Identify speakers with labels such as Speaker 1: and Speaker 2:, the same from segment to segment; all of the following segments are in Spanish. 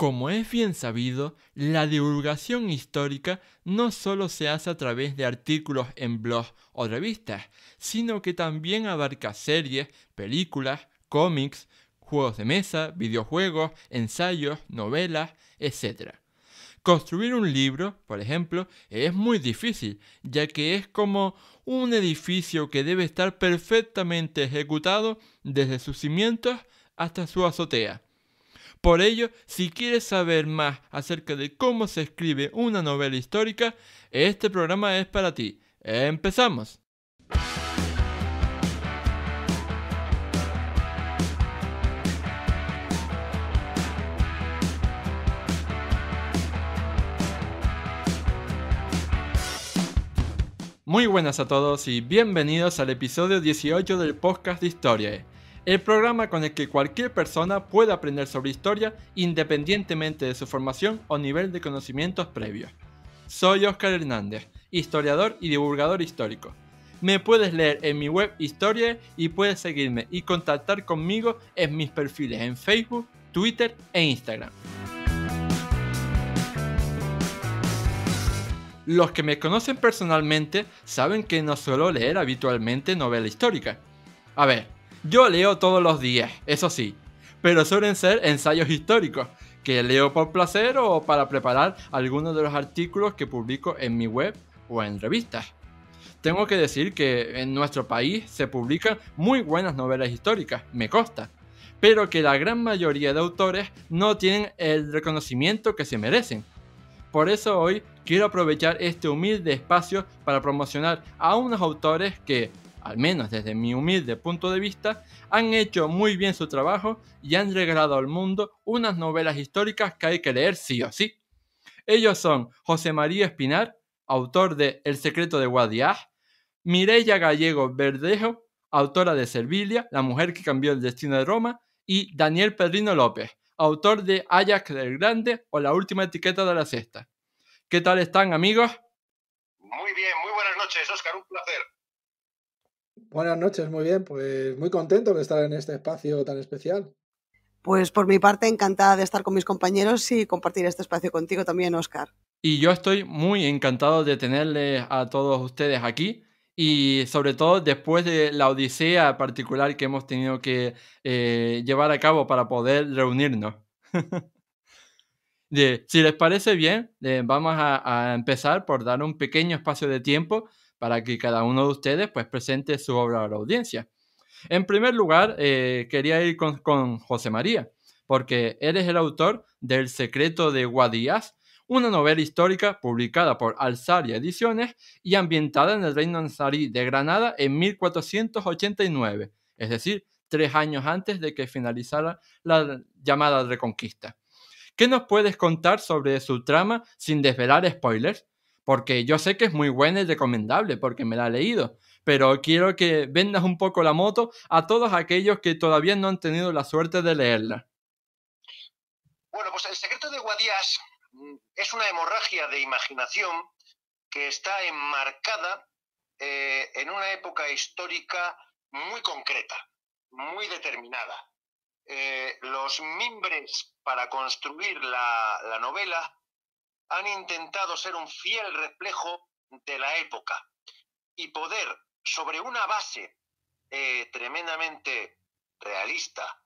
Speaker 1: Como es bien sabido, la divulgación histórica no solo se hace a través de artículos en blogs o revistas, sino que también abarca series, películas, cómics, juegos de mesa, videojuegos, ensayos, novelas, etc. Construir un libro, por ejemplo, es muy difícil, ya que es como un edificio que debe estar perfectamente ejecutado desde sus cimientos hasta su azotea. Por ello, si quieres saber más acerca de cómo se escribe una novela histórica, este programa es para ti. ¡Empezamos! Muy buenas a todos y bienvenidos al episodio 18 del podcast de Historia el programa con el que cualquier persona puede aprender sobre historia independientemente de su formación o nivel de conocimientos previos. Soy Oscar Hernández, historiador y divulgador histórico. Me puedes leer en mi web Historia y puedes seguirme y contactar conmigo en mis perfiles en Facebook, Twitter e Instagram. Los que me conocen personalmente saben que no suelo leer habitualmente novela histórica. A ver, yo leo todos los días, eso sí, pero suelen ser ensayos históricos, que leo por placer o para preparar algunos de los artículos que publico en mi web o en revistas. Tengo que decir que en nuestro país se publican muy buenas novelas históricas, me consta, pero que la gran mayoría de autores no tienen el reconocimiento que se merecen. Por eso hoy quiero aprovechar este humilde espacio para promocionar a unos autores que, al menos desde mi humilde punto de vista, han hecho muy bien su trabajo y han regalado al mundo unas novelas históricas que hay que leer sí o sí. Ellos son José María Espinar, autor de El secreto de Guadiaz, Mireia Gallego Verdejo, autora de Servilia, la mujer que cambió el destino de Roma, y Daniel Pedrino López, autor de Ajax del Grande o La última etiqueta de la cesta. ¿Qué tal están, amigos?
Speaker 2: Muy bien, muy buenas noches, Oscar, un placer.
Speaker 3: Buenas noches, muy bien, pues muy contento de estar en este espacio tan especial.
Speaker 4: Pues por mi parte, encantada de estar con mis compañeros y compartir este espacio contigo también, Oscar.
Speaker 1: Y yo estoy muy encantado de tenerles a todos ustedes aquí y sobre todo después de la odisea particular que hemos tenido que eh, llevar a cabo para poder reunirnos. si les parece bien, eh, vamos a, a empezar por dar un pequeño espacio de tiempo para que cada uno de ustedes pues presente su obra a la audiencia. En primer lugar, eh, quería ir con, José María, porque él es el autor del Secreto de Guadías, una novela histórica publicada por Alzaria Ediciones y ambientada en el reino nazarí de Granada en 1489, es decir, tres años antes de que finalizara la llamada Reconquista. ¿Qué nos puedes contar sobre su trama sin desvelar spoilers? Porque yo sé que es muy buena y recomendable porque me la he leído, pero quiero que vendas un poco la moto a todos aquellos que todavía no han tenido la suerte de leerla.
Speaker 2: Bueno, pues el secreto de Guadías mm, es una hemorragia de imaginación que está enmarcada eh, en una época histórica muy concreta, muy determinada. Eh, los mimbres para construir la novela han intentado ser un fiel reflejo de la época y poder, sobre una base eh, tremendamente realista,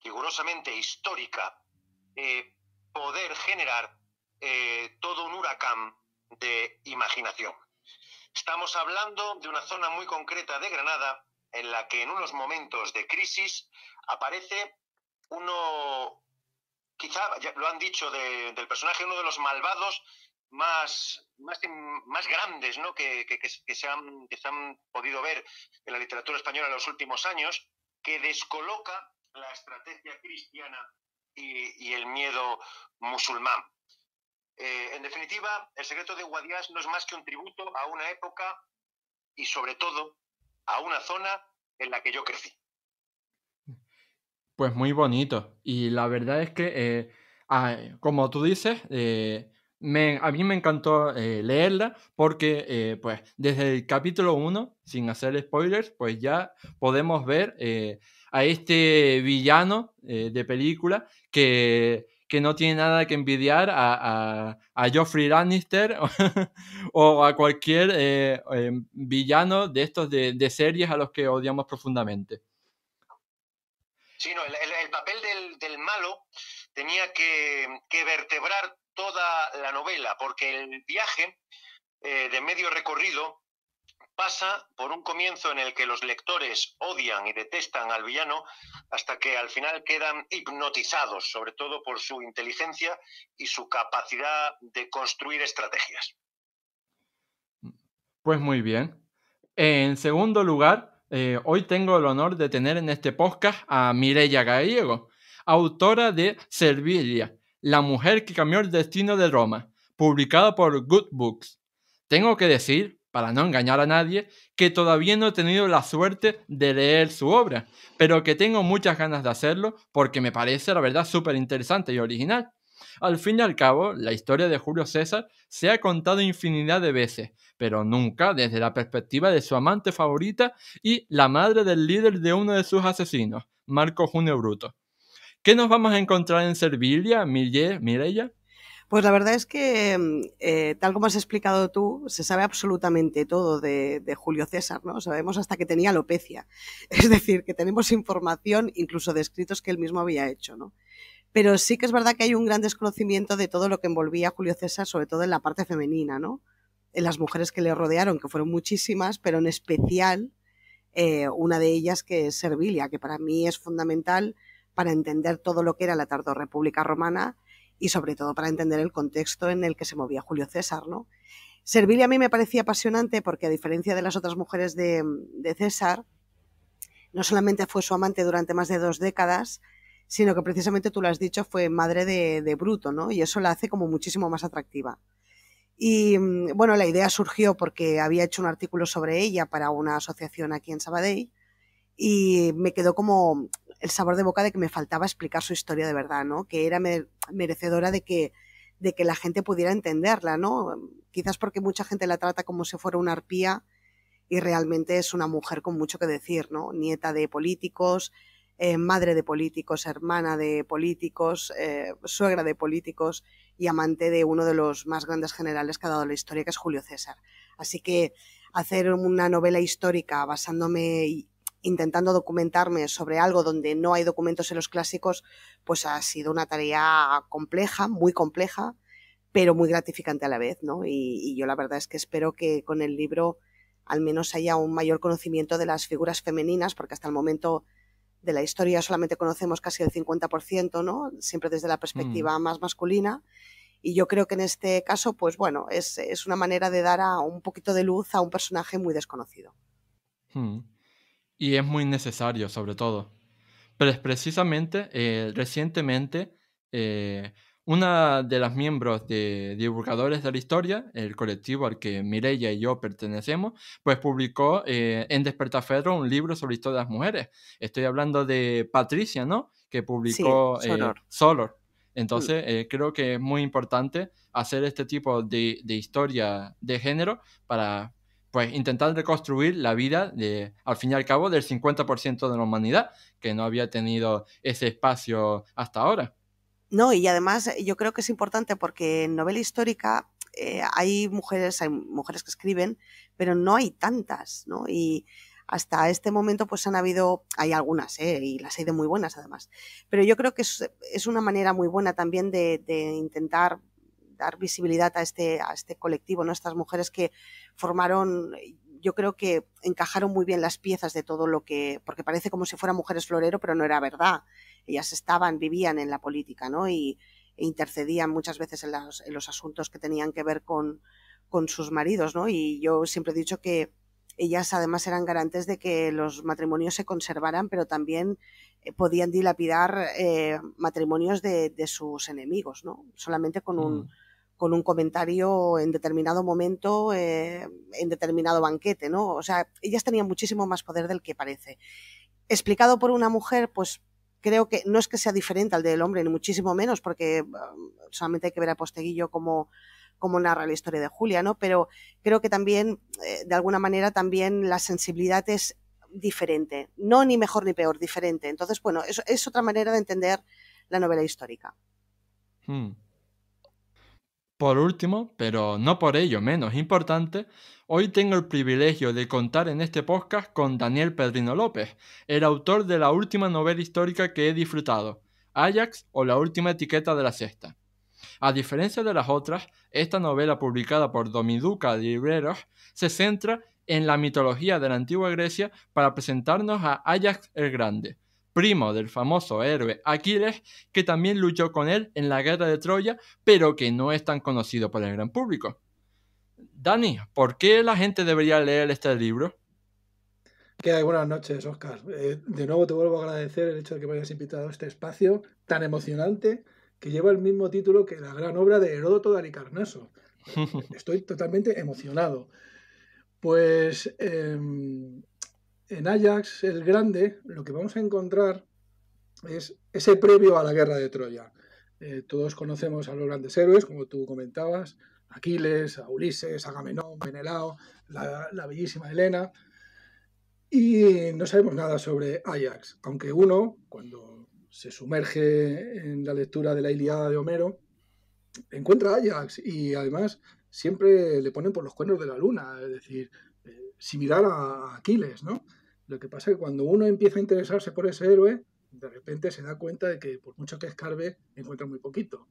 Speaker 2: rigurosamente histórica, eh, poder generar eh, todo un huracán de imaginación. Estamos hablando de una zona muy concreta de Granada en la que en unos momentos de crisis aparece uno, quizá lo han dicho del personaje, uno de los malvados más, más, más grandes ¿no? que, se han, que se han podido ver en la literatura española en los últimos años, que descoloca la estrategia cristiana y, el miedo musulmán. Eh, en definitiva, el secreto de Guadías no es más que un tributo a una época y sobre todo a una zona en la que yo crecí.
Speaker 1: Pues muy bonito. Y la verdad es que, eh, ah, como tú dices, eh, a mí me encantó eh, leerla porque, pues, desde el capítulo 1, sin hacer spoilers, pues ya podemos ver a este villano de película que, que no tiene nada que envidiar a, a, Geoffrey Lannister o, a cualquier eh, villano de estos de, series a los que odiamos profundamente.
Speaker 2: Sí, no, el, papel del, malo tenía que, vertebrar toda la novela, porque el viaje eh, de medio recorrido pasa por un comienzo en el que los lectores odian y detestan al villano hasta que al final quedan hipnotizados, sobre todo por su inteligencia y su capacidad de construir estrategias.
Speaker 1: Pues muy bien. En segundo lugar, eh, hoy tengo el honor de tener en este podcast a Mireia Gallego, autora de Servilia, la mujer que cambió el destino de Roma, publicada por Good Books. Tengo que decir para no engañar a nadie, que todavía no he tenido la suerte de leer su obra, pero que tengo muchas ganas de hacerlo porque me parece, la verdad, súper interesante y original. Al fin y al cabo, la historia de Julio César se ha contado infinidad de veces, pero nunca desde la perspectiva de su amante favorita y la madre del líder de uno de sus asesinos, Marco Junio Bruto. ¿Qué nos vamos a encontrar en Servilia, Mireya?
Speaker 4: Pues la verdad es que, mm, eh, tal como has explicado tú, se sabe absolutamente todo de, Julio César, ¿no? Sabemos hasta que tenía alopecia. Es decir, que tenemos información incluso de escritos que él mismo había hecho, ¿no? Pero sí que es verdad que hay un gran desconocimiento de todo lo que envolvía a Julio César, sobre todo en la parte femenina, ¿no? En las mujeres que le rodearon, que fueron muchísimas, pero en especial eh, una de ellas que es Servilia, que para mí es fundamental para entender todo lo que era la República romana y sobre todo para entender el contexto en el que se movía Julio César, ¿no? Servilia a mí me parecía apasionante porque a diferencia de las otras mujeres de, César, no solamente fue su amante durante más de dos décadas, sino que precisamente tú lo has dicho, fue madre de, Bruto, ¿no? Y eso la hace como muchísimo más atractiva. Y bueno, la idea surgió porque había hecho un artículo sobre ella para una asociación aquí en Sabadell y me quedó como el sabor de boca de que me faltaba explicar su historia de verdad, ¿no? Que era merecedora de que, de que la gente pudiera entenderla, ¿no? Quizás porque mucha gente la trata como si fuera una arpía y realmente es una mujer con mucho que decir, ¿no? Nieta de políticos, eh, madre de políticos, hermana de políticos, eh, suegra de políticos y amante de uno de los más grandes generales que ha dado la historia, que es Julio César. Así que hacer una novela histórica basándome intentando documentarme sobre algo donde no hay documentos en los clásicos, pues ha sido una tarea compleja, muy compleja, pero muy gratificante a la vez, ¿no? Y, yo la verdad es que espero que con el libro al menos haya un mayor conocimiento de las figuras femeninas, porque hasta el momento de la historia solamente conocemos casi el 50%, ¿no? Siempre desde la perspectiva mm. más masculina. Y yo creo que en este caso, pues bueno, es, una manera de dar a un poquito de luz a un personaje muy desconocido.
Speaker 1: Mm y es muy necesario sobre todo. Pero es precisamente eh, recientemente eh, una de las miembros de divulgadores de la historia, el colectivo al que Mireia y yo pertenecemos, pues publicó eh, en Despertaferro un libro sobre historia de las mujeres. Estoy hablando de Patricia, ¿no? Que publicó Solor. Entonces, mm. creo que es muy importante hacer este tipo de, de historia de género para pues intentar reconstruir la vida de, al fin y al cabo, del 50% de la humanidad, que no había tenido ese espacio hasta ahora.
Speaker 4: No, y además eh, yo creo que es importante porque en novela histórica eh, hay mujeres, hay mujeres que escriben, pero no hay tantas, ¿no? Y hasta este momento pues han habido, hay algunas, ¿eh? y las hay de muy buenas además, pero yo creo que es, es una manera muy buena también de, de intentar dar visibilidad a este, a este colectivo, ¿no? Estas mujeres que formaron, yo creo que encajaron muy bien las piezas de todo lo que, porque parece como si fueran mujeres florero, pero no era verdad. Ellas estaban, vivían en la política, ¿no? Y e intercedían muchas veces en los, en los asuntos que tenían que ver con, con sus maridos, ¿no? Y yo siempre he dicho que ellas además eran garantes de que los matrimonios se conservaran, pero también eh, podían dilapidar eh, matrimonios de, de, sus enemigos, ¿no? Solamente con un, mm con un comentario en determinado momento, eh, en determinado banquete, ¿no? O sea, ellas tenían muchísimo más poder del que parece. Explicado por una mujer, pues creo que no es que sea diferente al del hombre, ni muchísimo menos, porque um, solamente hay que ver a Posteguillo como, como narra la historia de Julia, ¿no? Pero creo que también, eh, de alguna manera, también la sensibilidad es diferente. No ni mejor ni peor, diferente. Entonces, bueno, eso es otra manera de entender la novela histórica.
Speaker 1: Hmm. Por último, pero no por ello menos importante, hoy tengo el privilegio de contar en este podcast con Daniel Pedrino López, el autor de la última novela histórica que he disfrutado, Ajax o la última etiqueta de la sexta. A diferencia de las otras, esta novela publicada por Domiduca Libreros se centra en la mitología de la antigua Grecia para presentarnos a Ajax el Grande, primo del famoso héroe Aquiles, que también luchó con él en la guerra de Troya, pero que no es tan conocido por el gran público. Dani, ¿por qué la gente debería leer este libro?
Speaker 3: ¿Qué hay? Buenas noches, Oscar. Eh, de nuevo te vuelvo a agradecer el hecho de que me hayas invitado a este espacio tan emocionante que lleva el mismo título que la gran obra de Heródoto de Alicarnaso. Estoy totalmente emocionado. Pues em, en Ajax el Grande lo que vamos a encontrar es ese previo a la guerra de Troya. Eh, todos conocemos a los grandes héroes, como tú comentabas, Aquiles, a Ulises, Agamenón, Menelao, la, la bellísima Helena, y no sabemos nada sobre Ajax, aunque uno, cuando se sumerge en la lectura de la Iliada de Homero, encuentra a Ajax y además siempre le ponen por los cuernos de la luna, es decir, eh, similar a Aquiles, ¿no? Lo que pasa es que cuando uno empieza a interesarse por ese héroe, de repente se da cuenta de que por mucho que escarbe, encuentra muy poquito.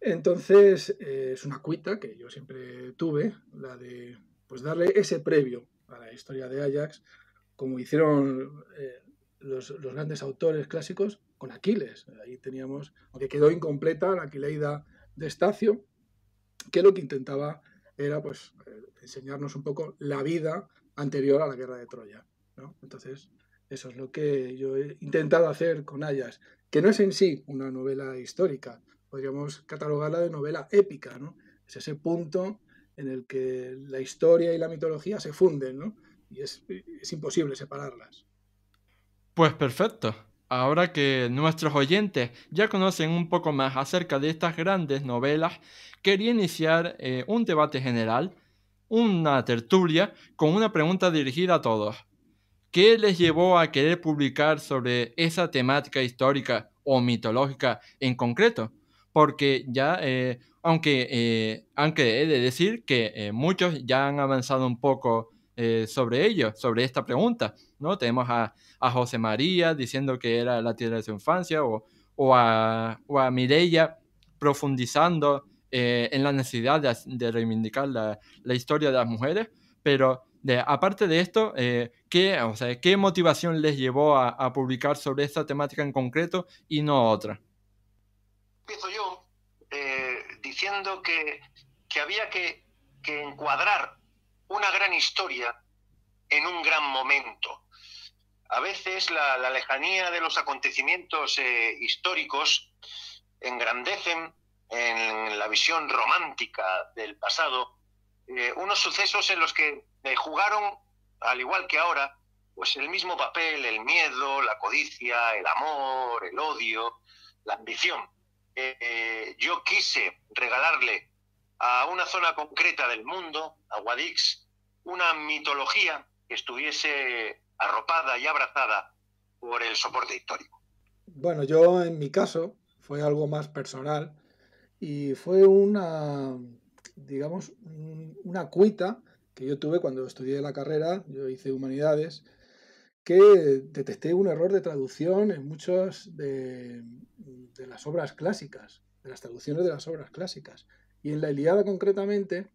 Speaker 3: Entonces, eh, es una cuita que yo siempre tuve, la de pues darle ese previo a la historia de Ajax, como hicieron eh, los, grandes autores clásicos con Aquiles. Ahí teníamos, aunque quedó incompleta la Aquileida de Estacio, que lo que intentaba era pues eh, enseñarnos un poco la vida anterior a la guerra de Troya. Entonces, eso es lo que yo he intentado hacer con Ajax, que no es en sí una novela histórica, podríamos catalogarla de novela épica, ¿no? Es ese punto en el que la historia y la mitología se funden, ¿no? Y es, imposible separarlas.
Speaker 1: Pues perfecto. Ahora que nuestros oyentes ya conocen un poco más acerca de estas grandes novelas, quería iniciar eh, un debate general, una tertulia, con una pregunta dirigida a todos. ¿Qué les llevó a querer publicar sobre esa temática histórica o mitológica en concreto? Porque ya eh, aunque, eh, aunque he de decir que eh, muchos ya han avanzado un poco sobre ello, sobre esta pregunta, ¿no? Tenemos a, a, José María diciendo que era la tierra de su infancia, o, o, a, o a Mireia profundizando en la necesidad de, reivindicar la, la, historia de las mujeres, pero de, aparte de esto, ¿qué, o sea, ¿qué motivación les llevó a, publicar sobre esta temática en concreto y no otra?
Speaker 2: Empiezo yo diciendo que, había que, encuadrar una gran historia en un gran momento. A veces la, lejanía de los acontecimientos eh, históricos engrandecen en la visión romántica del pasado eh, unos sucesos en los que eh, jugaron, al igual que ahora, pues el mismo papel, el miedo, la codicia, el amor, el odio, la ambición. Eh, yo quise regalarle a una zona concreta del mundo, a Guadix, una mitología que estuviese arropada y abrazada por el soporte histórico.
Speaker 3: Bueno, yo en mi caso fue algo más personal y fue una, digamos, una cuita que yo tuve cuando estudié la carrera, yo hice humanidades, que detecté un error de traducción en muchas de, las obras clásicas, de las traducciones de las obras clásicas. Y en la Iliada concretamente,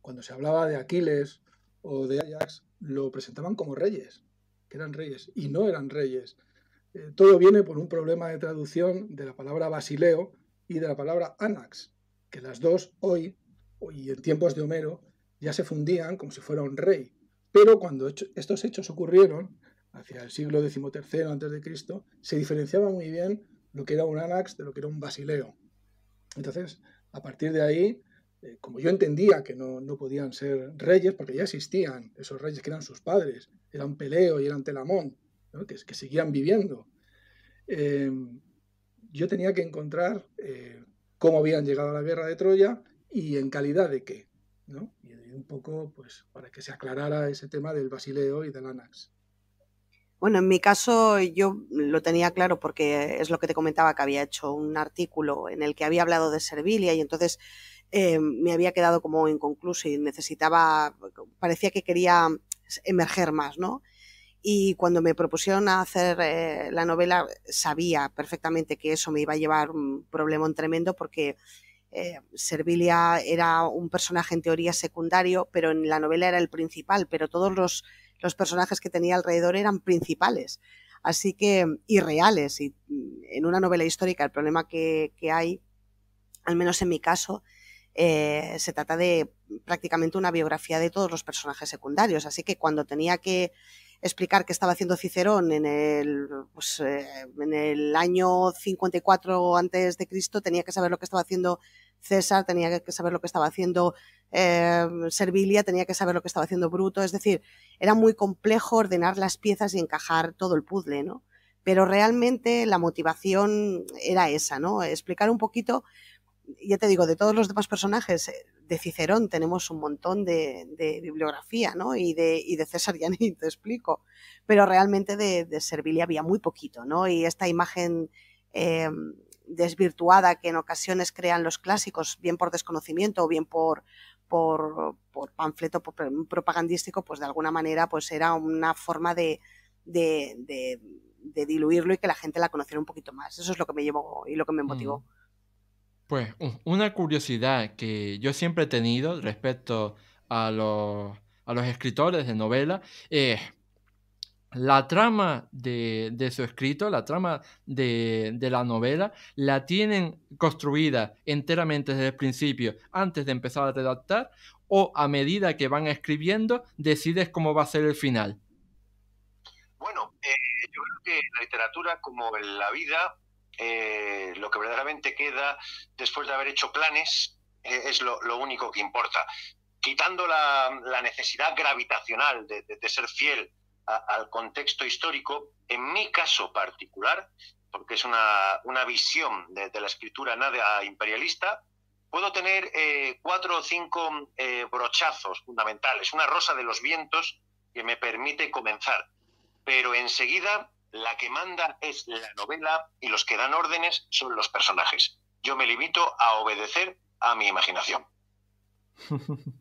Speaker 3: cuando se hablaba de Aquiles o de Ajax, lo presentaban como reyes, que eran reyes, y no eran reyes. Eh, todo viene por un problema de traducción de la palabra basileo y de la palabra anax, que las dos hoy, y en tiempos de Homero, ya se fundían como si fuera un rey. Pero cuando estos hechos ocurrieron, hacia el siglo XIII a.C., se diferenciaba muy bien lo que era un anax de lo que era un basileo. Entonces, a partir de ahí, eh, como yo entendía que no, podían ser reyes, porque ya existían esos reyes que eran sus padres, eran Peleo y eran Telamón, que, que, seguían viviendo, eh, yo tenía que encontrar eh, cómo habían llegado a la guerra de Troya y en calidad de qué. ¿no? Y un poco pues, para que se aclarara ese tema del basileo y del anax.
Speaker 4: Bueno, en mi caso yo lo tenía claro porque es lo que te comentaba que había hecho un artículo en el que había hablado de Servilia y entonces eh, me había quedado como inconcluso y necesitaba, parecía que quería emerger más, ¿no? Y cuando me propusieron hacer eh, la novela sabía perfectamente que eso me iba a llevar un problema tremendo porque eh, Servilia era un personaje en teoría secundario, pero en la novela era el principal, pero todos los, los personajes que tenía alrededor eran principales. Así que, irreales. Y en una novela histórica el problema que, que hay, al menos en mi caso, eh, se trata de prácticamente una biografía de todos los personajes secundarios. Así que cuando tenía que explicar qué estaba haciendo Cicerón en el, pues, eh, en el año 54 antes de Cristo, tenía que saber lo que estaba haciendo César, tenía que saber lo que estaba haciendo eh, Servilia, tenía que saber lo que estaba haciendo Bruto. Es decir, era muy complejo ordenar las piezas y encajar todo el puzzle, ¿no? Pero realmente la motivación era esa, ¿no? Explicar un poquito ya te digo, de todos los demás personajes, de Cicerón tenemos un montón de, bibliografía, ¿no? Y de, y de César ya ni te explico. Pero realmente de, de Servilia había muy poquito, ¿no? Y esta imagen eh, desvirtuada que en ocasiones crean los clásicos, bien por desconocimiento o bien por, por, por panfleto propagandístico, pues de alguna manera pues era una forma de, de, diluirlo y que la gente la conociera un poquito más. Eso es lo que me llevó y lo que me motivó. Mm.
Speaker 1: Pues una curiosidad que yo siempre he tenido respecto a los, a los escritores de novela es la trama de, su escrito, la trama de, la novela, la tienen construida enteramente desde el principio, antes de empezar a redactar, o a medida que van escribiendo, decides cómo va a ser el final.
Speaker 2: Bueno, eh, yo creo que la literatura, como en la vida, eh, lo que verdaderamente queda después de haber hecho planes eh, es lo, único que importa. Quitando la, necesidad gravitacional de, ser fiel al contexto histórico, en mi caso particular, porque es una, visión de, la escritura nada imperialista, puedo tener eh, cuatro o cinco brochazos fundamentales, una rosa de los vientos que me permite comenzar. Pero enseguida la que manda es la novela y los que dan órdenes son los personajes. Yo me limito a obedecer a mi imaginación.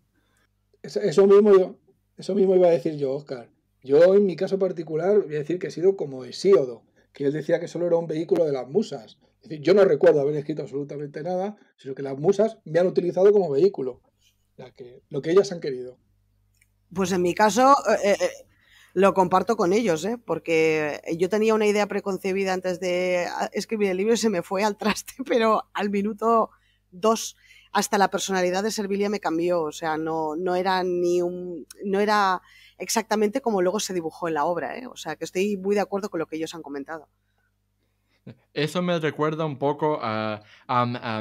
Speaker 3: eso, mismo, eso mismo iba a decir yo, Oscar. Yo, en mi caso particular, voy a decir que he sido como Hesíodo, que él decía que solo era un vehículo de las musas. Yo no recuerdo haber escrito absolutamente nada, sino que las musas me han utilizado como vehículo. lo que ellas han querido.
Speaker 4: Pues en mi caso, eh, eh, lo comparto con ellos, ¿eh? porque yo tenía una idea preconcebida antes de escribir el libro y se me fue al traste, pero al minuto dos hasta la personalidad de Servilia me cambió, o sea, no, no era ni un, no era exactamente como luego se dibujó en la obra, ¿eh? o sea, que estoy muy de acuerdo con lo que ellos han comentado.
Speaker 1: Eso me recuerda un poco a,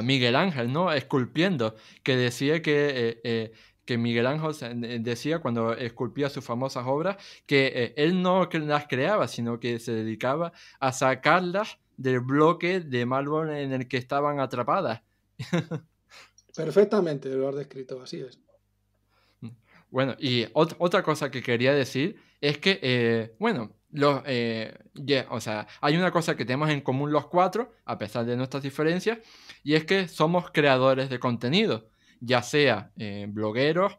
Speaker 1: Miguel Ángel, ¿no? Esculpiendo, que decía que eh, eh, que Miguel Ángel decía cuando esculpía sus famosas obras, que eh, él no las creaba, sino que se dedicaba a sacarlas del bloque de mármol en el que estaban atrapadas.
Speaker 3: Perfectamente lo has descrito, así es.
Speaker 1: Bueno, y otra cosa que quería decir es que, eh, bueno, los, eh, o sea, hay una cosa que tenemos en común los cuatro, a pesar de nuestras diferencias, y es que somos creadores de contenido ya sea eh, blogueros,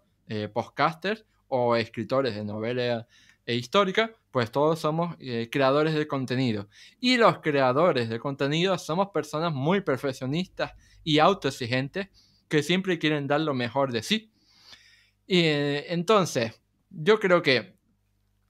Speaker 1: podcasters o escritores de novelas e histórica, pues todos somos creadores de contenido. Y los creadores de contenido somos personas muy perfeccionistas y autoexigentes que siempre quieren dar lo mejor de sí. Y entonces, yo creo que,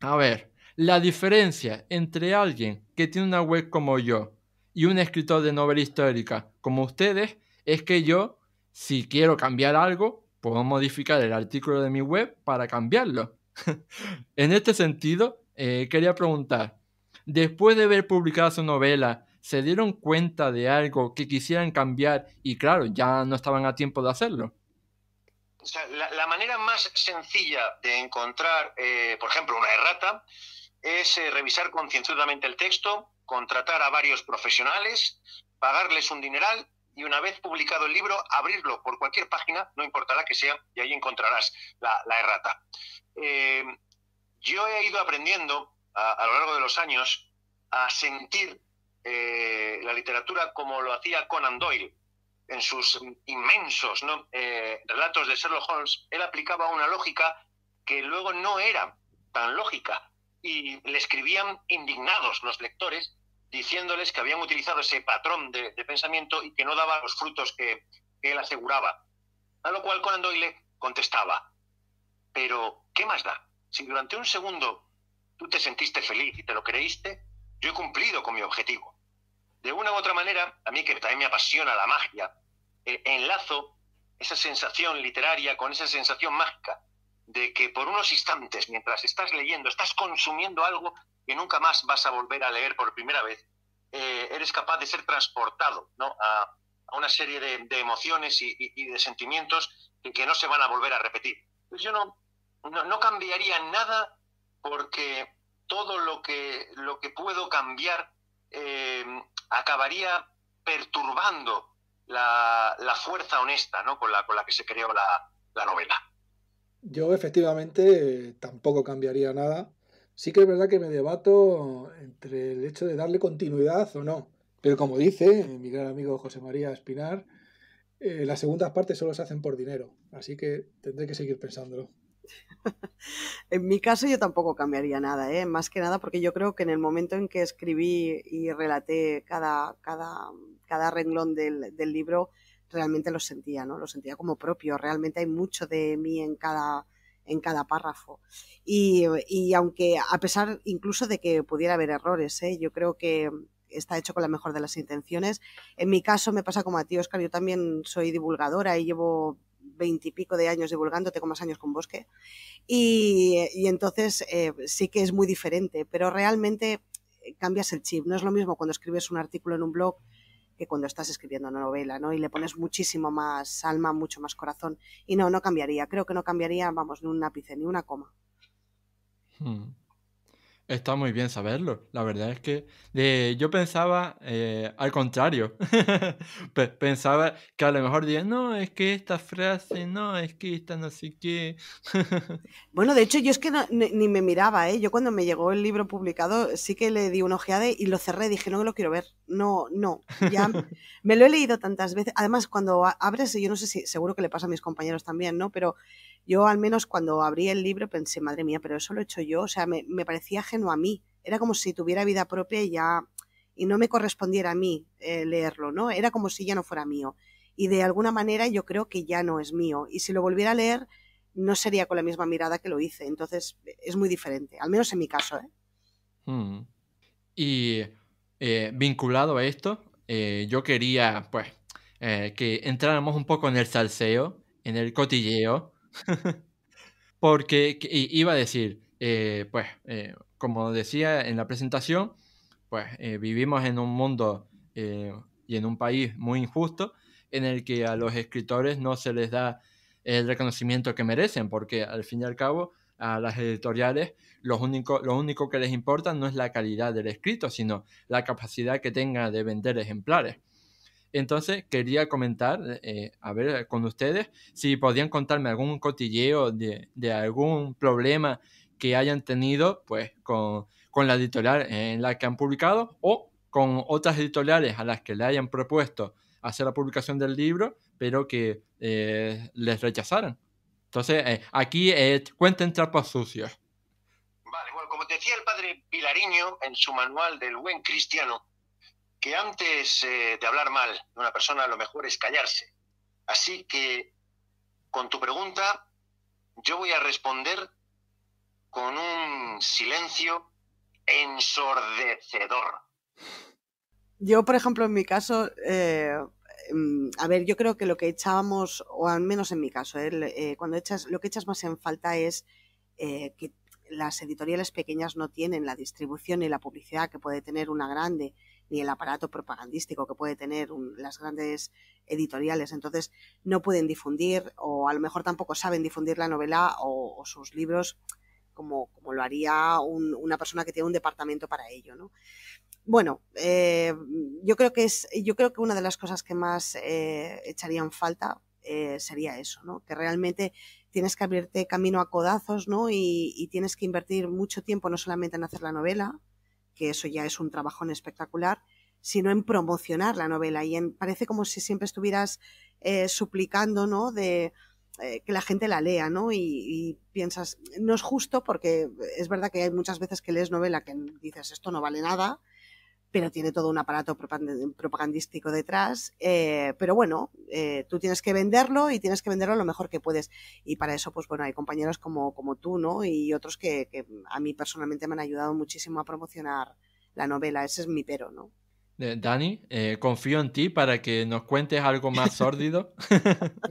Speaker 1: a ver, la diferencia entre alguien que tiene una web como yo y un escritor de novela histórica como ustedes es que yo si quiero cambiar algo, puedo modificar el artículo de mi web para cambiarlo. en este sentido, eh, quería preguntar, después de haber publicado su novela, ¿se dieron cuenta de algo que quisieran cambiar y claro, ya no estaban a tiempo de hacerlo?
Speaker 2: la, manera más sencilla de encontrar, eh, por ejemplo, una errata es eh, revisar concienzudamente el texto, contratar a varios profesionales, pagarles un dineral y una vez publicado el libro, abrirlo por cualquier página, no importa la que sea, y ahí encontrarás la, errata. Eh, yo he ido aprendiendo a, lo largo de los años a sentir eh, la literatura como lo hacía Conan Doyle en sus inmensos eh, relatos de Sherlock Holmes. Él aplicaba una lógica que luego no era tan lógica y le escribían indignados los lectores diciéndoles que habían utilizado ese patrón de, pensamiento y que no daba los frutos que, que él aseguraba. A lo cual Conan Doyle contestaba, pero ¿qué más da? Si durante un segundo tú te sentiste feliz y te lo creíste, yo he cumplido con mi objetivo. De una u otra manera, a mí que también me apasiona la magia, eh, enlazo esa sensación literaria con esa sensación mágica de que por unos instantes, mientras estás leyendo, estás consumiendo algo que nunca más vas a volver a leer por primera vez, eh, eres capaz de ser transportado a, una serie de, emociones y, de sentimientos que, no se van a volver a repetir. Pues yo no, no, cambiaría nada porque todo lo que, lo que puedo cambiar eh, acabaría perturbando la, fuerza honesta con, la, con la que se creó la novela.
Speaker 3: Yo efectivamente tampoco cambiaría nada. Sí que es verdad que me debato entre el hecho de darle continuidad o no. Pero como dice mi gran amigo José María Espinar, eh, las segundas partes solo se hacen por dinero. Así que tendré que seguir pensándolo.
Speaker 4: en mi caso yo tampoco cambiaría nada, ¿eh? más que nada porque yo creo que en el momento en que escribí y relaté cada, cada, cada renglón del, del libro, realmente lo sentía, ¿no? Lo sentía como propio. Realmente hay mucho de mí en cada, en cada párrafo. Y, y aunque, a pesar incluso de que pudiera haber errores, ¿eh? yo creo que está hecho con la mejor de las intenciones. En mi caso me pasa como a ti, Oscar, yo también soy divulgadora y llevo veintipico de años divulgando, tengo más años con Bosque. Y, y entonces eh, sí que es muy diferente, pero realmente cambias el chip. No es lo mismo cuando escribes un artículo en un blog que cuando estás escribiendo una novela, ¿no? Y le pones muchísimo más alma, mucho más corazón. Y no, no cambiaría. Creo que no cambiaría, vamos, ni un ápice, ni una coma.
Speaker 1: Hmm. Está muy bien saberlo. La verdad es que yo pensaba eh, al contrario. pensaba que a lo mejor diría, no, es que esta frase, no, es que esta no sé qué.
Speaker 4: bueno, de hecho, yo es que ni, me miraba, ¿eh? Yo cuando me llegó el libro publicado, sí que le di una ojeada y lo cerré. Dije, no lo quiero ver. No, no. Ya me lo he leído tantas veces. Además, cuando abres, yo no sé si, seguro que le pasa a mis compañeros también, ¿no? Pero yo al menos cuando abrí el libro pensé, madre mía, pero eso lo he hecho yo, o sea, me, parecía ajeno a mí, era como si tuviera vida propia y ya, y no me correspondiera a mí eh, leerlo, ¿no? Era como si ya no fuera mío. Y de alguna manera yo creo que ya no es mío. Y si lo volviera a leer, no sería con la misma mirada que lo hice. Entonces es muy diferente, al menos en mi caso. ¿eh?
Speaker 1: Hmm. Y eh, vinculado a esto, yo quería pues que entráramos un poco en el salseo, en el cotilleo, Porque iba a decir, eh, pues, eh, como decía en la presentación, pues eh, vivimos en un mundo y en un país muy injusto en el que a los escritores no se les da el reconocimiento que merecen, porque al fin y al cabo a las editoriales lo único, lo único que les importa no es la calidad del escrito, sino la capacidad que tenga de vender ejemplares. Entonces quería comentar, eh, a ver, con ustedes, si podían contarme algún cotilleo de, algún problema que hayan tenido, pues, con, la editorial en la que han publicado o con otras editoriales a las que le hayan propuesto hacer la publicación del libro, pero que eh, les rechazaran. Entonces, eh, aquí cuenten trapos sucios.
Speaker 2: Vale, bueno, como decía el padre Pilariño en su manual del buen cristiano, que antes eh, de hablar mal de una persona lo mejor es callarse. Así que, con tu pregunta, yo voy a responder con un silencio ensordecedor.
Speaker 4: Yo, por ejemplo, en mi caso, eh, mm, a ver, yo creo que lo que echábamos, o al menos en mi caso, eh, cuando echas, lo que echas más en falta es que las editoriales pequeñas no tienen la distribución y la publicidad que puede tener una grande ni el aparato propagandístico que puede tener las grandes editoriales. Entonces no pueden difundir o a lo mejor tampoco saben difundir la novela o, sus libros como, como lo haría una persona que tiene un departamento para ello. ¿no? Bueno, eh, yo creo que es, yo creo que una de las cosas que más eh, echarían falta eh, sería eso, ¿no? Que realmente tienes que abrirte camino a codazos, ¿no? Y, tienes que invertir mucho tiempo no solamente en hacer la novela, que eso ya es un trabajón espectacular, sino en promocionar la novela. Y en, parece como si siempre estuvieras eh, suplicando, ¿no? De, eh, que la gente la lea, ¿no? Y, piensas, no es justo porque es verdad que hay muchas veces que lees novela que dices esto no vale nada, pero tiene todo un aparato propagandístico detrás. Eh, pero bueno, eh, tú tienes que venderlo y tienes que venderlo lo mejor que puedes. Y para eso, pues bueno, hay compañeros como, como tú, ¿no? Y otros que, que a mí personalmente me han ayudado muchísimo a promocionar la novela. Ese es mi pero, ¿no?
Speaker 1: Dani, eh, confío en ti para que nos cuentes algo más sórdido.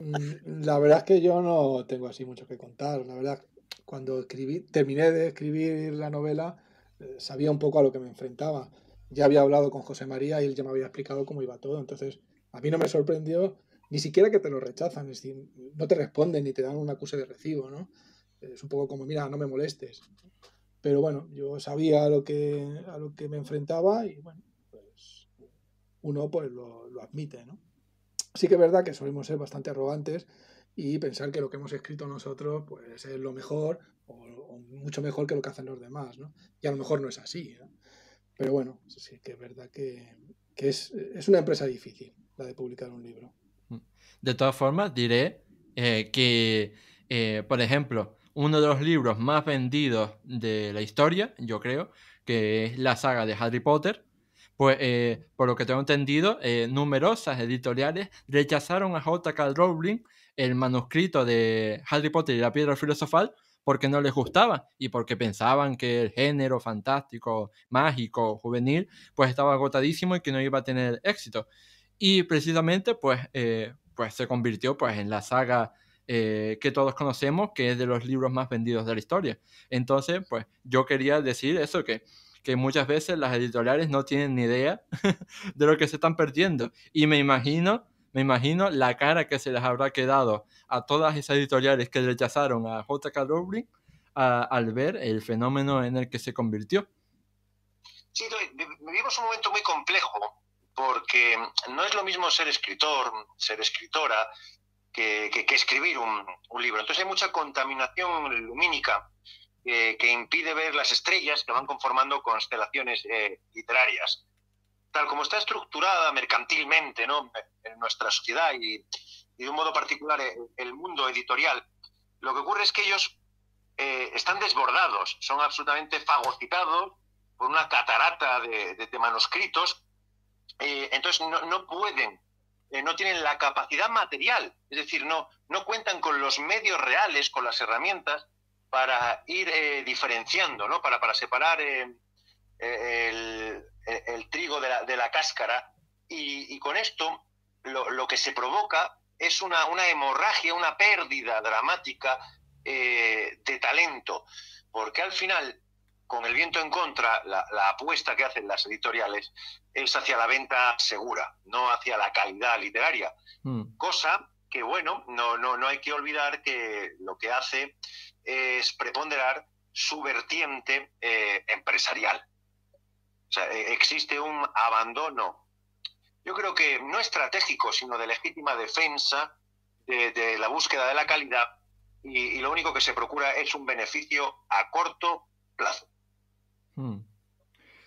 Speaker 3: Mm, la verdad es que yo no tengo así mucho que contar. La verdad, cuando escribí, terminé de escribir la novela, eh, sabía un poco a lo que me enfrentaba. Ya había hablado con José María y él ya me había explicado cómo iba todo. Entonces, a mí no me sorprendió ni siquiera que te lo rechazan, es decir, no te responden ni te dan un acuse de recibo, ¿no? Es un poco como, mira, no me molestes. Pero bueno, yo sabía lo que, a lo que me enfrentaba y bueno, uno pues lo, admite, ¿no? Sí que es verdad que solemos ser bastante arrogantes y pensar que lo que hemos escrito nosotros pues es lo mejor o, mucho mejor que lo que hacen los demás, ¿no? Y a lo mejor no es así, Pero bueno, sí que es verdad que, es, una empresa difícil la de publicar un libro.
Speaker 1: De todas formas, diré eh, que, eh, por ejemplo, uno de los libros más vendidos de la historia, yo creo, que es la saga de Harry Potter, pues eh, por lo que tengo entendido, eh, numerosas editoriales rechazaron a J.K. Rowling el manuscrito de Harry Potter y la piedra filosofal porque no les gustaba y porque pensaban que el género fantástico, mágico, juvenil, pues estaba agotadísimo y que no iba a tener éxito. Y precisamente, pues, eh, pues se convirtió pues, en la saga que todos conocemos, que es de los libros más vendidos de la historia. Entonces, pues yo quería decir eso, que que muchas veces las editoriales no tienen ni idea de lo que se están perdiendo. Y me imagino, me imagino la cara que se les habrá quedado a todas esas editoriales que rechazaron a J.K. Rowling al ver el fenómeno en el que se convirtió.
Speaker 2: Sí, vivimos un momento muy complejo porque no es lo mismo ser escritor, ser escritora, que, escribir un, libro. Entonces hay mucha contaminación lumínica que impide ver las estrellas que van conformando constelaciones eh, literarias. Tal como está estructurada mercantilmente ¿no? en nuestra sociedad y, de un modo particular eh, el mundo editorial, lo que ocurre es que ellos eh, están desbordados, son absolutamente fagocitados por una catarata de, manuscritos, entonces no, no pueden no tienen la capacidad material, es decir, no, no cuentan con los medios reales, con las herramientas para ir eh, diferenciando, ¿no? para, para separar eh, eh, el, trigo de la, cáscara. Y, con esto lo, que se provoca es una, hemorragia, una pérdida dramática de talento, porque al final, con el viento en contra, la, apuesta que hacen las editoriales es hacia la venta segura, no hacia la calidad literaria. Mm. Cosa que, bueno, no, no, no hay que olvidar que lo que hace es preponderar su vertiente eh, empresarial. O sea, e, existe un abandono, yo creo que no estratégico, sino de legítima defensa de, la búsqueda de la calidad y, lo único que se procura es un beneficio a corto plazo.
Speaker 1: Hmm.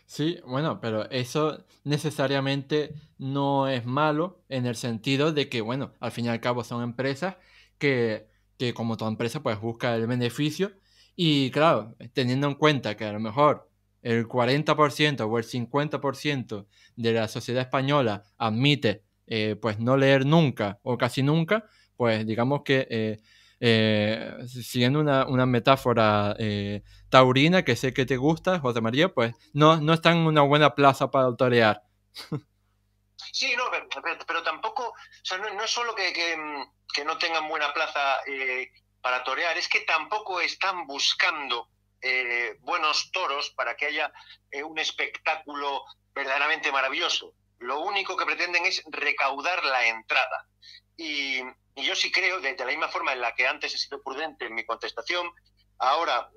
Speaker 1: Sí, bueno, pero eso necesariamente no es malo en el sentido de que, bueno, al fin y al cabo son empresas que que como toda empresa pues busca el beneficio y claro, teniendo en cuenta que a lo mejor el 40% o el 50% de la sociedad española admite eh, pues no leer nunca o casi nunca, pues digamos que eh, eh, siguiendo una, metáfora taurina que sé que te gusta, José María, pues no, no está en una buena plaza para autorear.
Speaker 2: Sí, no, pero, tampoco, o sea, no, es solo que, que, no tengan buena plaza para torear, es que tampoco están buscando eh, buenos toros para que haya eh, un espectáculo verdaderamente maravilloso. Lo único que pretenden es recaudar la entrada. Y, yo sí creo, de, la misma forma en la que antes he sido prudente en mi contestación, ahora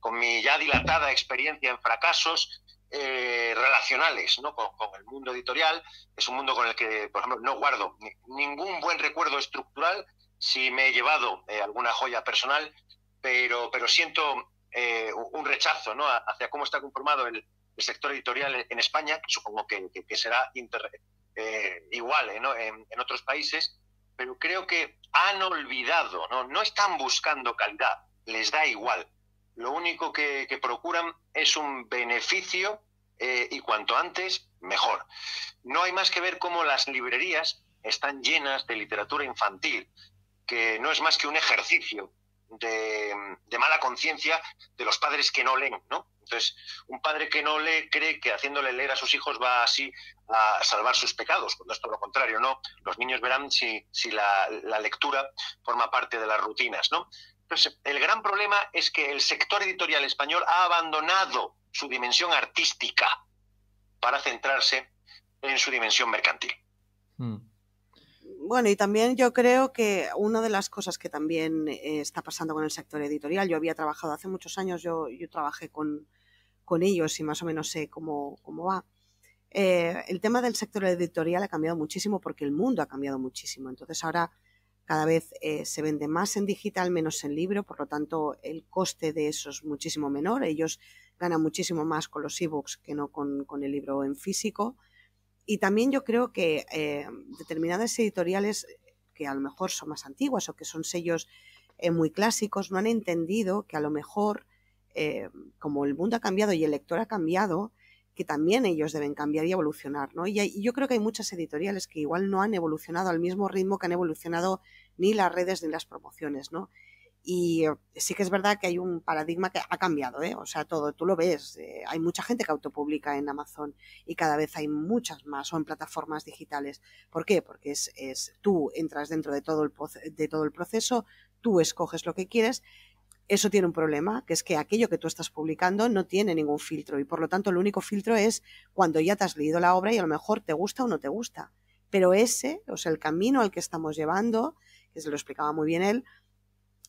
Speaker 2: con mi ya dilatada experiencia en fracasos, eh, relacionales ¿no? con, el mundo editorial. Es un mundo con el que, por ejemplo, no guardo ningún buen recuerdo estructural. Si me he llevado eh, alguna joya personal, pero, pero siento eh, un rechazo ¿no? hacia cómo está conformado el, sector editorial en España, supongo que, será igual en, en, otros países, pero creo que han olvidado, ¿no? no están buscando calidad, les da igual lo único que, procuran es un beneficio eh, y cuanto antes, mejor. No hay más que ver cómo las librerías están llenas de literatura infantil, que no es más que un ejercicio de, mala conciencia de los padres que no leen, ¿no? Entonces, un padre que no lee cree que haciéndole leer a sus hijos va así a salvar sus pecados, cuando es todo lo contrario, ¿no? Los niños verán si, si la, lectura forma parte de las rutinas, ¿no? Entonces, el gran problema es que el sector editorial español ha abandonado su dimensión artística para centrarse en su dimensión mercantil. Hmm.
Speaker 4: Bueno, y también yo creo que una de las cosas que también eh, está pasando con el sector editorial, yo había trabajado hace muchos años, yo, trabajé con, ellos y más o menos sé cómo, cómo va. Eh, el tema del sector editorial ha cambiado muchísimo porque el mundo ha cambiado muchísimo. Entonces ahora cada vez eh, se vende más en digital, menos en libro, por lo tanto el coste de eso es muchísimo menor. Ellos ganan muchísimo más con los ebooks que no con, el libro en físico. Y también yo creo que eh, determinadas editoriales que a lo mejor son más antiguas o que son sellos eh, muy clásicos no han entendido que a lo mejor, como el mundo ha cambiado y el lector ha cambiado, que también ellos deben cambiar y evolucionar, ¿no? Y, yo creo que hay muchas editoriales que igual no han evolucionado al mismo ritmo que han evolucionado ni las redes ni las promociones, ¿no? Y eh, sí que es verdad que hay un paradigma que ha cambiado, ¿eh? O sea, todo, tú lo ves, eh, hay mucha gente que autopublica en Amazon y cada vez hay muchas más o en plataformas digitales. ¿Por qué? Porque es, es tú entras dentro de todo, el, de todo el proceso, tú escoges lo que quieres eso tiene un problema, que es que aquello que tú estás publicando no tiene ningún filtro y por lo tanto el único filtro es cuando ya te has leído la obra y a lo mejor te gusta o no te gusta. Pero ese, o sea, el camino al que estamos llevando, que se lo explicaba muy bien él,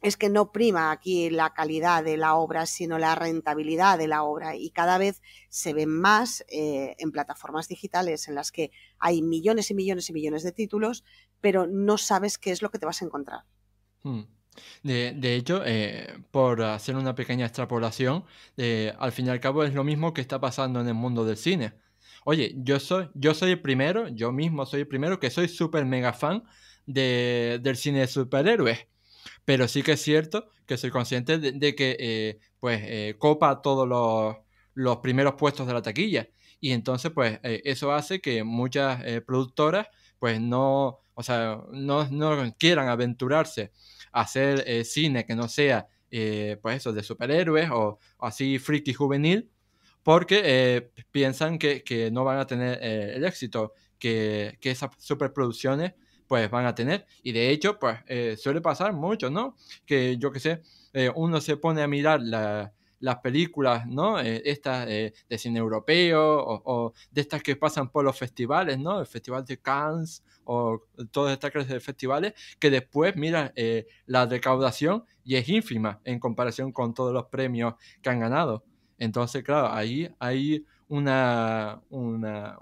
Speaker 4: es que no prima aquí la calidad de la obra, sino la rentabilidad de la obra. Y cada vez se ven más eh, en plataformas digitales en las que hay millones y millones y millones de títulos, pero no sabes qué es lo que te vas a encontrar.
Speaker 1: Hmm. De, hecho, eh, por hacer una pequeña extrapolación, eh, al fin y al cabo es lo mismo que está pasando en el mundo del cine. Oye, yo soy, yo soy el primero, yo mismo soy el primero que soy súper mega fan de, del cine de superhéroes. Pero sí que es cierto que soy consciente de, que eh, pues copa todos los, los, primeros puestos de la taquilla. Y entonces, pues, eso hace que muchas productoras, pues, no, o sea, no, no quieran aventurarse hacer eh, cine que no sea, eh, pues eso, de superhéroes o, así friki juvenil, porque eh, piensan que, no van a tener el éxito que, esas superproducciones pues van a tener. Y de hecho, pues suele pasar mucho, ¿no? Que yo que sé, uno se pone a mirar las películas, ¿no? estas de cine europeo o, de estas que pasan por los festivales, ¿no? El Festival de Cannes o todas estas clases festivales, que después miran eh, la recaudación y es ínfima en comparación con todos los premios que han ganado. Entonces, claro, ahí hay una, una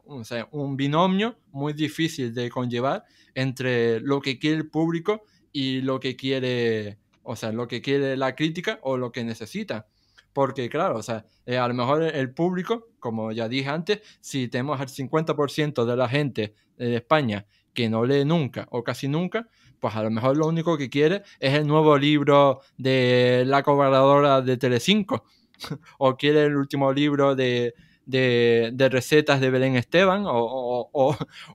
Speaker 1: un, binomio muy difícil de conllevar entre lo que quiere el público y lo que quiere, o sea, lo que quiere la crítica o lo que necesita. Porque, claro, o sea, eh, a lo mejor el público, como ya dije antes, si tenemos al 50% de la gente de España que no lee nunca o casi nunca, pues a lo mejor lo único que quiere es el nuevo libro de la cobradora de Telecinco o quiere el último libro de, de, recetas de Belén Esteban o,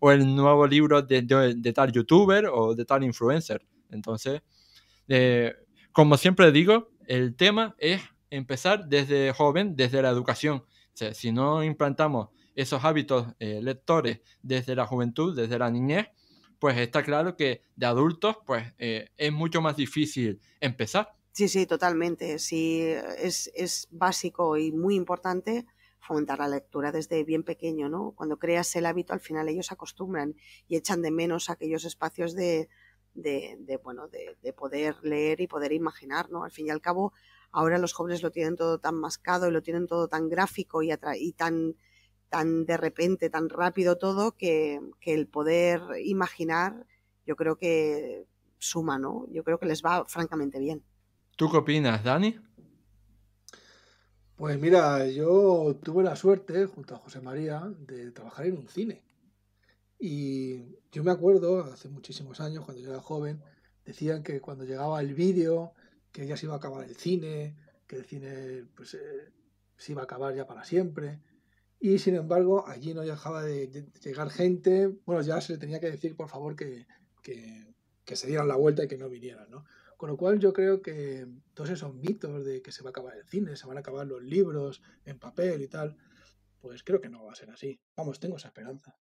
Speaker 1: o, el nuevo libro de, de, tal youtuber o de tal influencer. Entonces, eh, como siempre digo, el tema es empezar desde joven, desde la educación. O sea, si no implantamos esos hábitos eh, lectores desde la juventud, desde la niñez, pues está claro que de adultos pues eh, es mucho más difícil empezar.
Speaker 4: Sí, sí, totalmente. Sí, es, es, básico y muy importante fomentar la lectura desde bien pequeño, ¿no? Cuando creas el hábito, al final ellos acostumbran y echan de menos aquellos espacios de, de, bueno, de, poder leer y poder imaginar, ¿no? Al fin y al cabo, ahora los jóvenes lo tienen todo tan mascado y lo tienen todo tan gráfico y, y tan, tan de repente, tan rápido todo, que, que, el poder imaginar, yo creo que suma, ¿no? Yo creo que les va francamente bien.
Speaker 1: ¿Tú qué opinas, Dani?
Speaker 3: Pues mira, yo tuve la suerte, junto a José María, de trabajar en un cine. Y yo me acuerdo, hace muchísimos años, cuando yo era joven, decían que cuando llegaba el vídeo, que ya se iba a acabar el cine, que el cine pues, eh, se iba a acabar ya para siempre. Y sin embargo, allí no dejaba de, llegar gente, bueno, ya se le tenía que decir, por favor, que, que, que se dieran la vuelta y que no vinieran, ¿no? Con lo cual yo creo que todos esos mitos de que se va a acabar el cine, se van a acabar los libros en papel y tal, pues creo que no va a ser así. Vamos, tengo esa esperanza.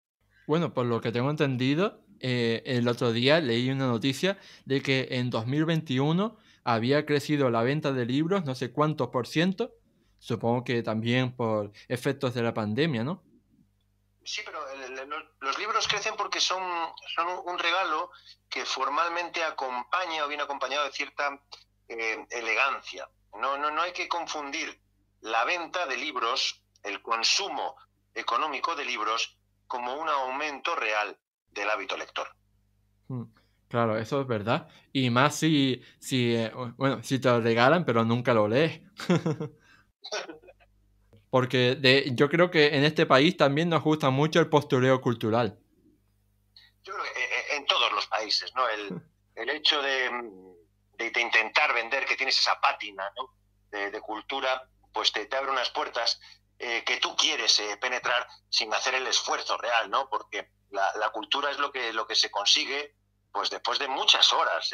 Speaker 1: Bueno, por lo que tengo entendido, eh, el otro día leí una noticia de que en 2021 había crecido la venta de libros no sé cuántos por ciento, supongo que también por efectos de la pandemia, ¿no?
Speaker 2: Sí, pero los libros crecen porque son, son un regalo que formalmente acompaña o viene acompañado de cierta eh, elegancia. No, no, no hay que confundir la venta de libros, el consumo económico de libros, como un aumento real del hábito lector.
Speaker 1: Hmm, claro, eso es verdad. Y más si, si, eh, bueno, si te lo regalan, pero nunca lo lees. Porque de, yo creo que en este país también nos gusta mucho el postureo cultural.
Speaker 2: Yo creo que eh, eh, en todos los países, ¿no? El, el hecho de, de, intentar vender que tienes esa pátina ¿no? de, cultura, pues te, te, abre unas puertas eh, que tú quieres penetrar sin hacer el esfuerzo real, ¿no? Porque la, la, cultura es lo que, lo que se consigue pues después de muchas horas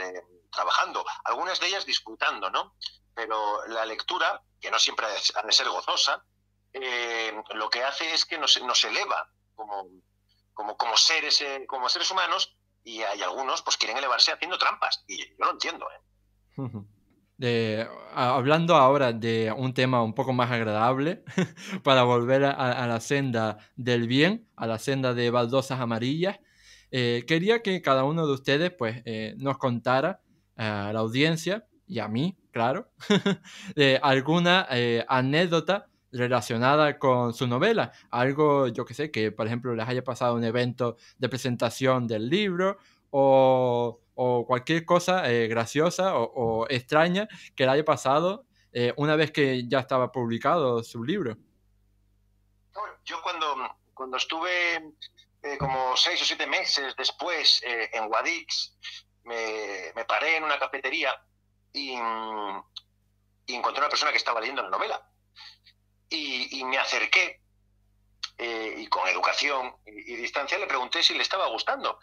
Speaker 2: trabajando, algunas de ellas disfrutando, ¿no? Pero la lectura, que no siempre ha de ser gozosa, eh, lo que hace es que nos, nos eleva como, como, como, seres, eh, como seres humanos y hay algunos pues quieren elevarse haciendo trampas y yo lo entiendo.
Speaker 1: ¿eh? hablando ahora de un tema un poco más agradable, para volver a, la senda del bien, a la senda de baldosas amarillas, quería que cada uno de ustedes pues, nos contara a la audiencia y a mí, claro, de alguna anécdota relacionada con su novela. Algo, yo que sé, que por ejemplo les haya pasado un evento de presentación del libro o, cualquier cosa eh, graciosa o, extraña que le haya pasado eh, una vez que ya estaba publicado su libro.
Speaker 2: Yo cuando, cuando estuve eh, como seis o siete meses después en Guadix, me, paré en una cafetería y, y encontré una persona que estaba leyendo la novela y, me acerqué eh, y con educación y, distancia le pregunté si le estaba gustando.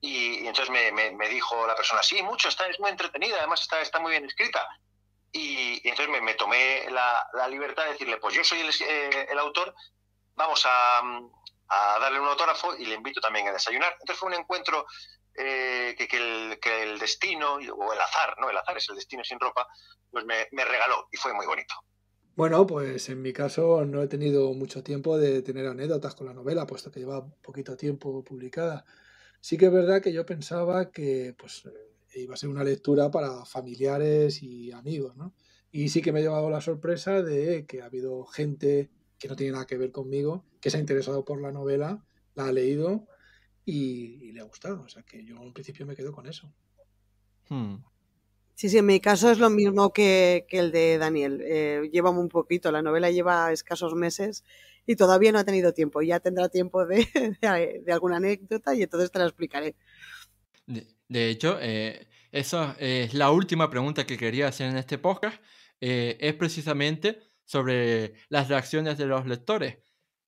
Speaker 2: Y, entonces me, dijo la persona, sí, mucho, está, es muy entretenida, además está, está muy bien escrita. Y, entonces me, tomé la, libertad de decirle, pues yo soy el, eh, autor, vamos a, darle un autógrafo y le invito también a desayunar. Entonces fue un encuentro eh, que, el, que, el, destino, o el azar, ¿no? El azar es el destino sin ropa, pues me regaló y fue muy bonito.
Speaker 3: Bueno, pues en mi caso no he tenido mucho tiempo de tener anécdotas con la novela, puesto que lleva poquito tiempo publicada. Sí que es verdad que yo pensaba que pues eh, iba a ser una lectura para familiares y amigos, ¿no? Y sí que me ha llevado la sorpresa de que ha habido gente que no tiene nada que ver conmigo, que se ha interesado por la novela, la ha leído y, le ha gustado. O sea que yo en principio me quedo con eso.
Speaker 4: Hmm. Sí, sí, en mi caso es lo mismo que, el de Daniel. Eh, lleva un poquito, la novela lleva escasos meses y todavía no ha tenido tiempo. Ya tendrá tiempo de, alguna anécdota y entonces te la explicaré.
Speaker 1: De, hecho, eh, esa es la última pregunta que quería hacer en este podcast. Eh, es precisamente sobre las reacciones de los lectores.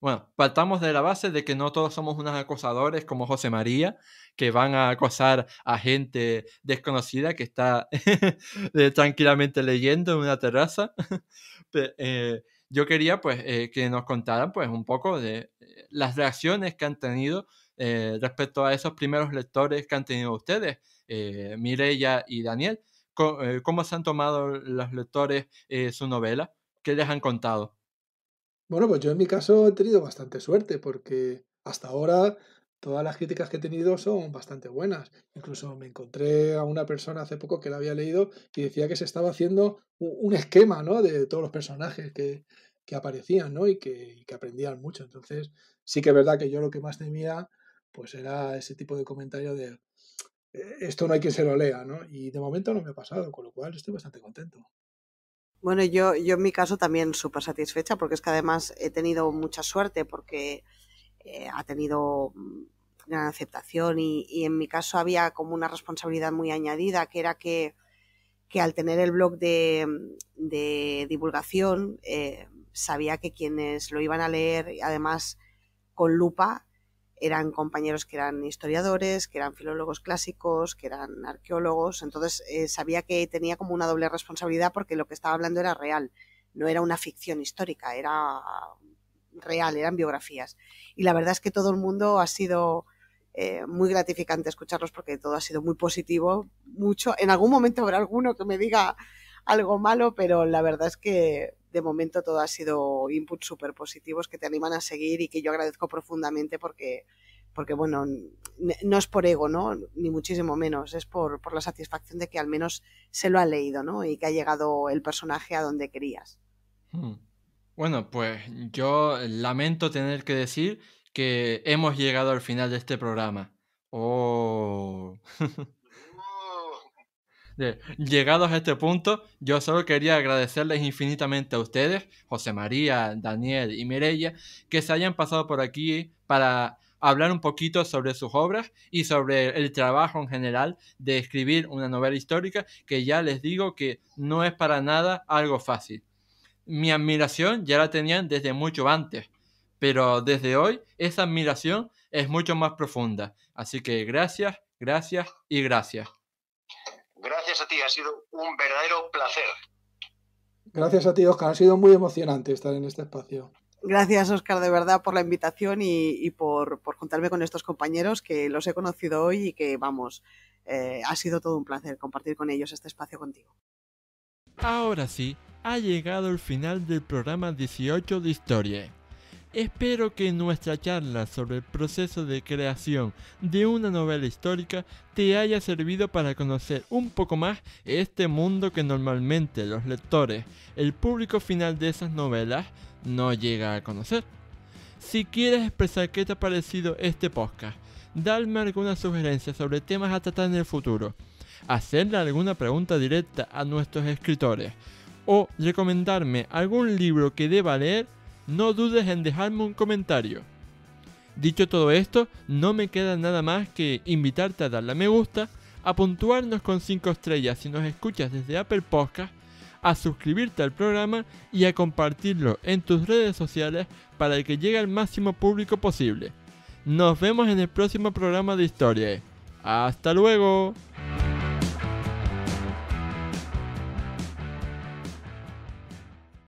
Speaker 1: Bueno, partamos de la base de que no todos somos unos acosadores como José María, que van a acosar a gente desconocida que está tranquilamente leyendo en una terraza. Eh, yo quería pues eh, que nos contaran pues un poco de eh, las reacciones que han tenido respecto a esos primeros lectores que han tenido ustedes, Mireya y Daniel. ¿Cómo, ¿Cómo, se han tomado los lectores su novela? ¿Qué les han contado?
Speaker 3: Bueno, pues yo en mi caso he tenido bastante suerte porque hasta ahora todas las críticas que he tenido son bastante buenas. Incluso me encontré a una persona hace poco que la había leído y decía que se estaba haciendo un esquema ¿no? de todos los personajes que, que aparecían ¿no? y, que, que aprendían mucho. Entonces, sí que es verdad que yo lo que más temía pues era ese tipo de comentario de eh, esto no hay quien se lo lea, ¿no? Y de momento no me ha pasado, con lo cual estoy bastante contento.
Speaker 4: Bueno, yo, yo en mi caso también súper satisfecha porque es que además he tenido mucha suerte porque eh, ha tenido mm, gran aceptación y, y, en mi caso había como una responsabilidad muy añadida que era que, que al tener el blog de, de divulgación eh, sabía que quienes lo iban a leer además con lupa eran compañeros que eran historiadores, que eran filólogos clásicos, que eran arqueólogos, entonces eh, sabía que tenía como una doble responsabilidad porque lo que estaba hablando era real, no era una ficción histórica, era real, eran biografías. Y la verdad es que todo el mundo ha sido eh, muy gratificante escucharlos porque todo ha sido muy positivo, mucho. En algún momento habrá alguno que me diga algo malo, pero la verdad es que de momento todo ha sido inputs súper positivos que te animan a seguir y que yo agradezco profundamente porque, porque bueno, no es por ego, ¿no? Ni muchísimo menos, es por, por la satisfacción de que al menos se lo ha leído, ¿no? Y que ha llegado el personaje a donde querías.
Speaker 1: Hmm. Bueno, pues yo lamento tener que decir que hemos llegado al final de este programa. Oh. Llegados a este punto, yo solo quería agradecerles infinitamente a ustedes, José María, Daniel y Mireia, que se hayan pasado por aquí para hablar un poquito sobre sus obras y sobre el trabajo en general de escribir una novela histórica, que ya les digo que no es para nada algo fácil. Mi admiración ya la tenían desde mucho antes, pero desde hoy esa admiración es mucho más profunda. Así que gracias, gracias y gracias.
Speaker 2: Gracias a ti, ha sido un verdadero placer.
Speaker 3: Gracias a ti, Oscar, ha sido muy emocionante estar en este espacio.
Speaker 4: Gracias, Oscar, de verdad, por la invitación y, y por, por, juntarme con estos compañeros que los he conocido hoy y que, vamos, eh, ha sido todo un placer compartir con ellos este espacio contigo.
Speaker 1: Ahora sí, ha llegado el final del programa 18 de Historia. Espero que nuestra charla sobre el proceso de creación de una novela histórica te haya servido para conocer un poco más este mundo que normalmente los lectores, el público final de esas novelas, no llega a conocer. Si quieres expresar qué te ha parecido este podcast, darme alguna sugerencia sobre temas a tratar en el futuro, hacerle alguna pregunta directa a nuestros escritores o recomendarme algún libro que deba leer, no dudes en dejarme un comentario. Dicho todo esto, no me queda nada más que invitarte a darle a me gusta, a puntuarnos con 5 estrellas si nos escuchas desde Apple Podcast, a suscribirte al programa y a compartirlo en tus redes sociales para que llegue al máximo público posible. Nos vemos en el próximo programa de historia. ¡Hasta luego!